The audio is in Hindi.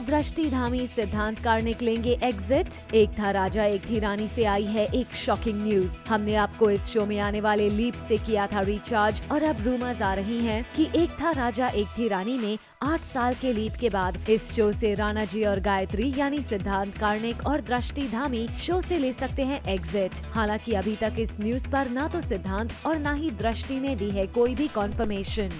दृष्टि धामी सिद्धांत कार्निक लेंगे एग्जिट एक था राजा, एक थी रानी से आई है एक शॉकिंग न्यूज़ हमने आपको इस शो में आने वाले लीप से किया था रिचार्ज और अब रूमर्स आ रही हैं कि एक था राजा, एक थी रानी में आठ साल के लीप के बाद इस शो से राणा जी और गायत्री, यानी सिद्धांत कार्निक और दृष्टि धामी शो से ले सकते हैं एग्जिट हालाँकि अभी तक इस न्यूज़ पर ना तो सिद्धांत और ना ही दृष्टि ने दी है कोई भी कॉन्फर्मेशन